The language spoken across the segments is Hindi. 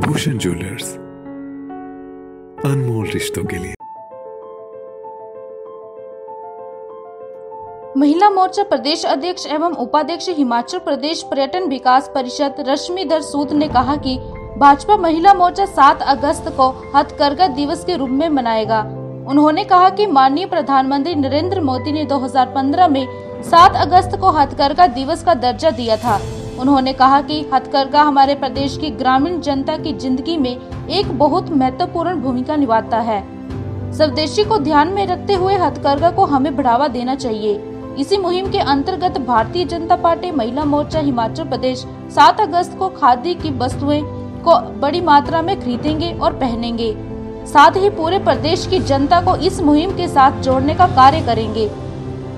भूषण ज्वेलर्स, अनमोल रिश्तों के लिए। महिला मोर्चा प्रदेश अध्यक्ष एवं उपाध्यक्ष हिमाचल प्रदेश पर्यटन विकास परिषद रश्मिधर सूद ने कहा कि भाजपा महिला मोर्चा 7 अगस्त को हथकरघा दिवस के रूप में मनाएगा। उन्होंने कहा कि माननीय प्रधानमंत्री नरेंद्र मोदी ने 2015 में 7 अगस्त को हथकरघा दिवस का दर्जा दिया था। उन्होंने कहा कि हथकरघा हमारे प्रदेश की ग्रामीण जनता की ज़िंदगी में एक बहुत महत्वपूर्ण भूमिका निभाता है। स्वदेशी को ध्यान में रखते हुए हथकरघा को हमें बढ़ावा देना चाहिए। इसी मुहिम के अंतर्गत भारतीय जनता पार्टी, महिला मोर्चा, हिमाचल प्रदेश 7 अगस्त को खादी की वस्तुएँ को बड़ी मात्रा में खरीदेंगे और पहनेंगे। साथ ही पूरे प्रदेश की जनता को इस मुहिम के साथ जोड़ने का कार्य करेंगे।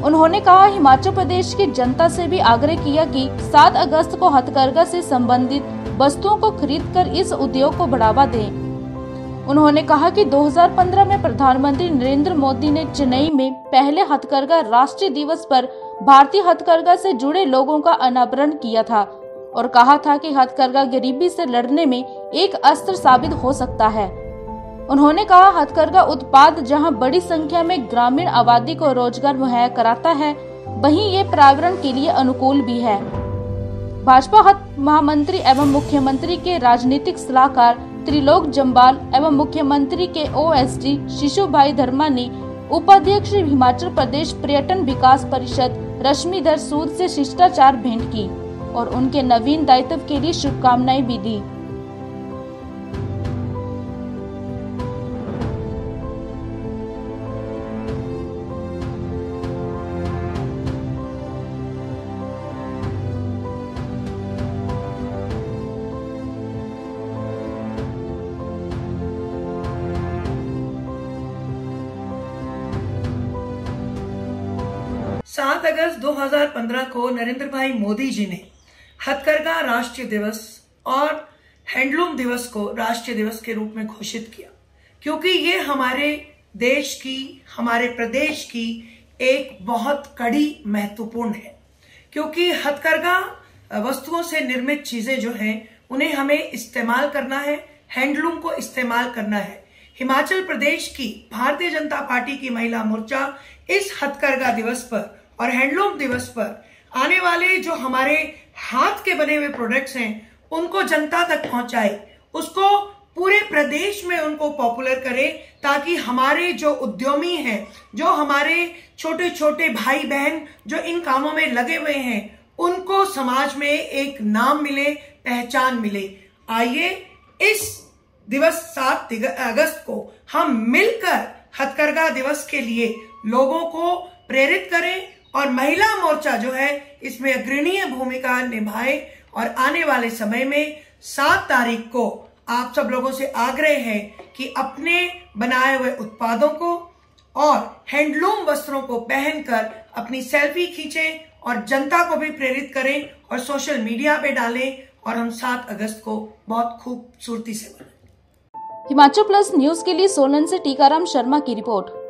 उन्होंने कहा, हिमाचल प्रदेश की जनता से भी आग्रह किया कि 7 अगस्त को हथकरघा से संबंधित वस्तुओं को खरीदकर इस उद्योग को बढ़ावा दें। उन्होंने कहा कि 2015 में प्रधानमंत्री नरेंद्र मोदी ने चेन्नई में पहले हथकरघा राष्ट्रीय दिवस पर भारतीय हथकरघा से जुड़े लोगों का अनावरण किया था और कहा था कि हथकरघा गरीबी से लड़ने में एक अस्त्र साबित हो सकता है। उन्होंने कहा, हथकरघा उत्पाद जहाँ बड़ी संख्या में ग्रामीण आबादी को रोज़गार मुहैया कराता है, वहीं ये पर्यावरण के लिए अनुकूल भी है। भाजपा हथ महामंत्री एवं मुख्यमंत्री के राजनीतिक सलाहकार त्रिलोक जम्बाल एवं मुख्यमंत्री के ओएसडी शिशु भाई धर्मा ने उपाध्यक्ष हिमाचल प्रदेश पर्यटन विकास परिषद रश्मिधर सूद से शिष्टाचार भेंट की और उनके नवीन दायित्व के लिए शुभकामनाएँ भी दी। 7 अगस्त 2015 को नरेंद्र भाई मोदी जी ने हथकरघा राष्ट्रीय दिवस और हैंडलूम दिवस को राष्ट्रीय दिवस के रूप में घोषित किया, क्योंकि ये हमारे देश की, हमारे प्रदेश की एक बहुत कड़ी महत्वपूर्ण है। क्योंकि हथकरघा वस्तुओं से निर्मित चीज़ें जो हैं, उन्हें हमें इस्तेमाल करना है, हैंडलूम को इस्तेमाल करना है। हिमाचल प्रदेश की, भारतीय जनता पार्टी की महिला मोर्चा इस हथकरघा दिवस पर और हैंडलूम दिवस पर आने वाले जो हमारे हाथ के बने हुए प्रोडक्ट्स हैं, उनको जनता तक पहुँचाए, उसको पूरे प्रदेश में उनको पॉपुलर करें, ताकि हमारे जो उद्यमी हैं, जो हमारे छोटे छोटे भाई बहन जो इन कामों में लगे हुए हैं, उनको समाज में एक नाम मिले, पहचान मिले। आइए इस दिवस सात अगस्त को हम मिलकर हथकरघा दिवस के लिए लोगों को प्रेरित करें और महिला मोर्चा जो है, इसमें अग्रणीय भूमिका निभाए और आने वाले समय में सात तारीख को आप सब लोगों से आग्रह है कि अपने बनाए हुए उत्पादों को और हैंडलूम वस्त्रों को पहनकर अपनी सेल्फी खींचें और जनता को भी प्रेरित करें और सोशल मीडिया पे डालें और हम सात अगस्त को बहुत खूबसूरती से बनाए हिमाचल प्लस न्यूज़ के लिए सोलन से टीकाराम शर्मा की रिपोर्ट।